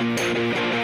Música